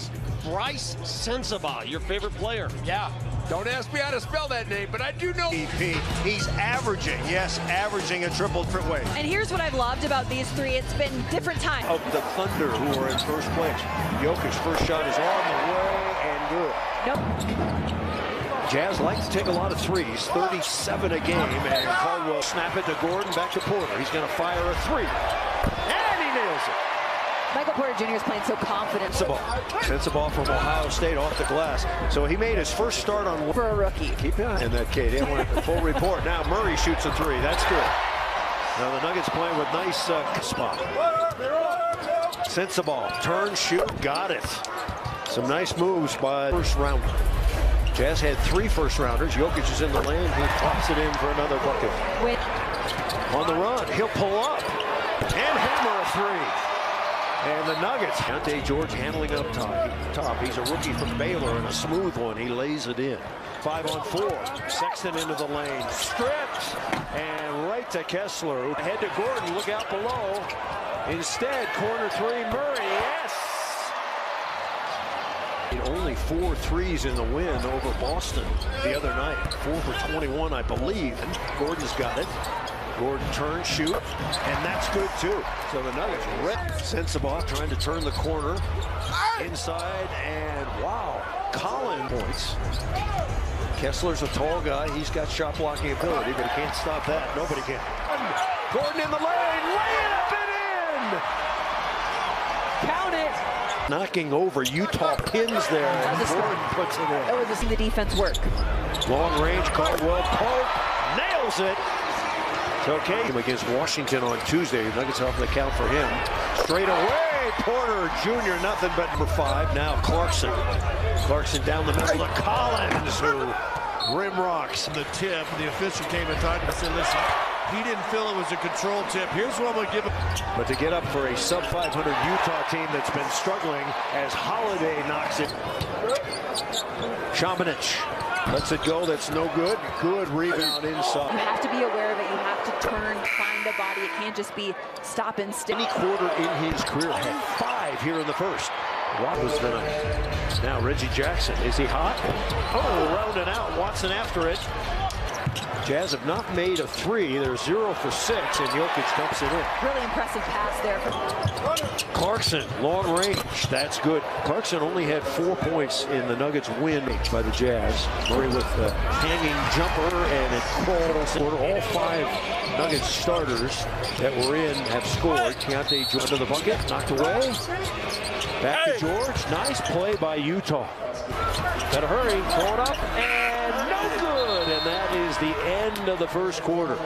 is Brice Sensabaugh, your favorite player. Yeah. Don't ask me how to spell that name, but I do know. EP. He's averaging, yes, averaging a triple threat way. And here's what I've loved about these three. It's been different times. Of the Thunder who are in first place. Jokic's first shot is on the way and good. Nope. Jazz like to take a lot of threes, 37 a game, and Caldwell snap it to Gordon, back to Porter. He's going to fire a three, and he nails it. Michael Porter Jr. is playing so confident. Sensabaugh. Sensabaugh from Ohio State off the glass. So he made his first start on For a rookie. Keep an eye on that, Kate. They want a full report. Now Murray shoots a three. That's good. Now the Nuggets playing with nice uh, spot. Sensabaugh. Turn, shoot, got it. Some nice moves by first rounder. Jazz had three first rounders. Jokic is in the lane. He pops it in for another bucket. With On the run, he'll pull up and hammer a three. And the Nuggets, Keyonte George handling up top. top. He's a rookie from Baylor and a smooth one. He lays it in. Five on four. Sexton into the lane. Stripped. And right to Kessler. Head to Gordon. Look out below. Instead, corner three, Murray. Yes! Only four threes in the win over Boston the other night. Four for 21, I believe. Gordon's got it. Gordon turn, shoot, and that's good too. So the Nuggets rip Sensabaugh trying to turn the corner inside, and wow, Colin points. Kessler's a tall guy. He's got shot blocking ability, but he can't stop that. Nobody can. Gordon in the lane, laying it in. count it. Knocking over Utah pins there, and Gordon puts it in. Oh, this is the defense work. Long range, Caldwell Pope nails it. Okay. Against Washington on Tuesday. Nuggets off the count for him. Straight away, Porter Jr. Nothing but number five. Now Clarkson. Clarkson down the middle to Collins, who rim rocks. The tip, the official came and talked and said, listen, he didn't feel it was a control tip. Here's what I'm going to give him. But to get up for a sub 500 Utah team that's been struggling as Holiday knocks it. Shamanich lets it go. That's no good. Good rebound inside. You have to be aware of it. You have to turn, find the body. It can't just be stop and stick. Any quarter in his career had five here in the first. What was the Now Reggie Jackson. Is he hot? Oh, rounding out. Watson after it. Jazz have not made a three. They're zero for six, and Jokic dumps it in. Really impressive pass there. From Clarkson, long range. That's good. Clarkson only had four points in the Nuggets win by the Jazz. Murray with the hanging jumper, and it crawls. All five Nuggets starters that were in have scored. Keyonte George to the bucket, knocked away. Back to George. Nice play by Utah. Gotta hurry. Throw it up, and no good. And that is the end of the first quarter.